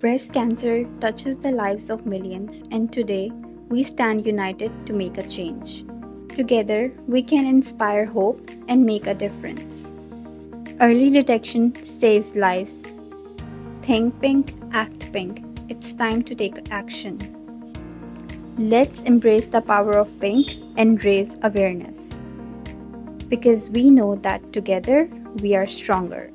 Breast cancer touches the lives of millions, and today we stand united to make a change. Together, we can inspire hope and make a difference. Early detection saves lives. Think pink, act pink. It's time to take action. Let's embrace the power of pink and raise awareness. Because we know that together we are stronger.